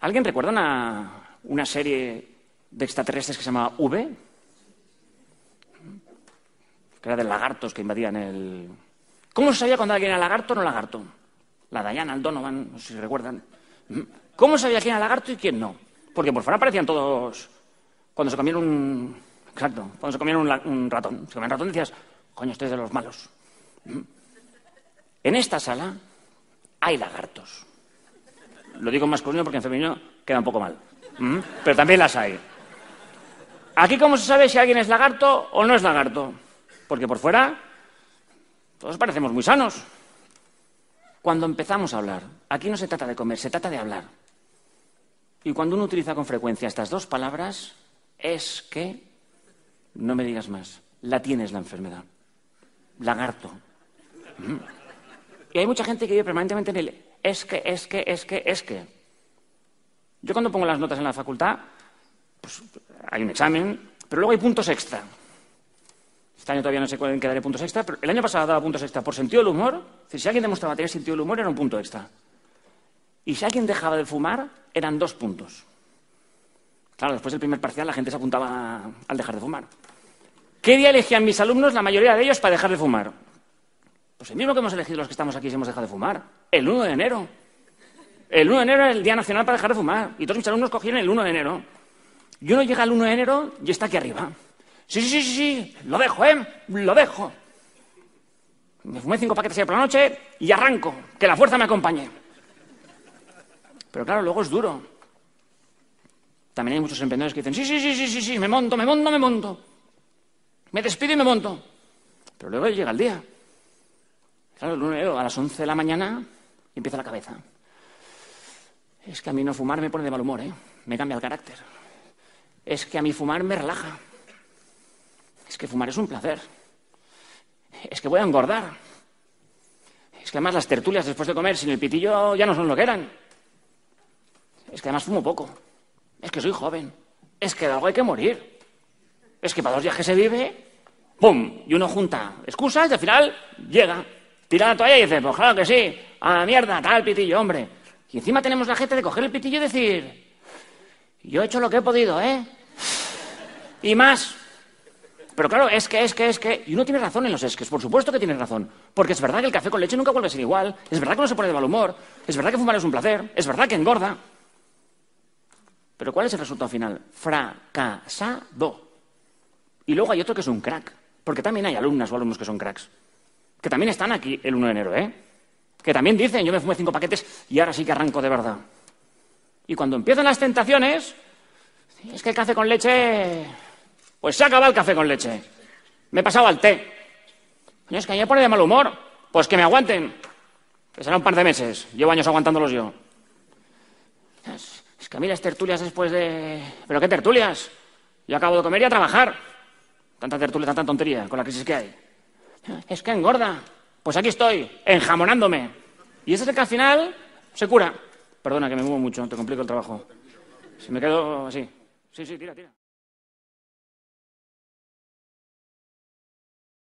¿Alguien recuerda una, serie de extraterrestres que se llamaba V? Que era de lagartos que invadían el... ¿Cómo se sabía cuando alguien era lagarto o no lagarto? La Diana, el Donovan, no sé si recuerdan. ¿Cómo sabía quién era lagarto y quién no? Porque por fuera aparecían todos... Cuando se comían un... Exacto, cuando se comían un, ratón. Se comían ratón decías, coño, este es de los malos. En esta sala hay lagartos. Lo digo en masculino porque en femenino queda un poco mal. ¿Mm? Pero también las hay. Aquí, ¿cómo se sabe si alguien es lagarto o no es lagarto? Porque por fuera todos parecemos muy sanos. Cuando empezamos a hablar, aquí no se trata de comer, se trata de hablar. Y cuando uno utiliza con frecuencia estas dos palabras, es que, no me digas más, la tienes la enfermedad. Lagarto. ¿Mm? Y hay mucha gente que vive permanentemente en el es que, es que, es que, es que. Yo cuando pongo las notas en la facultad, pues hay un examen, pero luego hay puntos extra. Este año todavía no sé cuál quedaré puntos extra, pero el año pasado daba puntos extra por sentido del humor. Si alguien demostraba tener sentido del humor, era un punto extra. Y si alguien dejaba de fumar, eran dos puntos. Claro, después del primer parcial la gente se apuntaba al dejar de fumar. ¿Qué día elegían mis alumnos, la mayoría de ellos, para dejar de fumar? Pues el mismo que hemos elegido los que estamos aquí si hemos dejado de fumar. El 1 de enero. El 1 de enero era el Día Nacional para dejar de fumar. Y todos mis alumnos cogían el 1 de enero. Y uno llega el 1 de enero y está aquí arriba. Sí, sí, sí, sí, sí. Lo dejo, ¿eh? Lo dejo. Me fumé cinco paquetes ayer por la noche y arranco. Que la fuerza me acompañe. Pero claro, luego es duro. También hay muchos emprendedores que dicen, sí, sí, sí, sí, sí, sí, me monto, me monto, me monto. Me despido y me monto. Pero luego llega el día. Claro, el 1 de enero a las 11 de la mañana empieza la cabeza. Es que a mí no fumar me pone de mal humor, ¿eh? Me cambia el carácter. Es que a mí fumar me relaja. Es que fumar es un placer. Es que voy a engordar. Es que además las tertulias después de comer sin el pitillo ya no son lo que eran. Es que además fumo poco. Es que soy joven. Es que de algo hay que morir. Es que para dos días que se vive, ¡pum! Y uno junta excusas y al final llega, tira la toalla y dice, pues claro que sí, a la mierda, tal pitillo, hombre. Y encima tenemos la gente de coger el pitillo y decir, yo he hecho lo que he podido, ¿eh? Y más. Pero claro, es que, es que, es que. Y uno tiene razón en los esques, por supuesto que tiene razón. Porque es verdad que el café con leche nunca vuelve a ser igual. Es verdad que uno se pone de mal humor. Es verdad que fumar es un placer. Es verdad que engorda. Pero ¿cuál es el resultado final? Fracasado. Y luego hay otro que es un crack. Porque también hay alumnas o alumnos que son cracks. Que también están aquí el 1 de enero, ¿eh? Que también dicen, yo me fumé cinco paquetes y ahora sí que arranco de verdad. Y cuando empiezan las tentaciones, es que el café con leche. Pues se acaba el café con leche. Me he pasado al té. Es que a mí me pone de mal humor. Pues que me aguanten. Que será un par de meses. Llevo años aguantándolos yo. Es, es que a mí las tertulias después de. ¿Pero qué tertulias? Yo acabo de comer y a trabajar. Tanta tertulia, tanta tontería con la crisis que hay. Es que engorda. Pues aquí estoy, enjamonándome. Y ese es el que al final se cura. Perdona, que me muevo mucho, te complico el trabajo. Si me quedo así. Sí, sí, tira, tira.